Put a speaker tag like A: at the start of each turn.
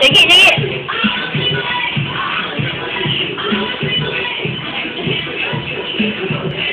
A: thank thank you Sikit-sikit.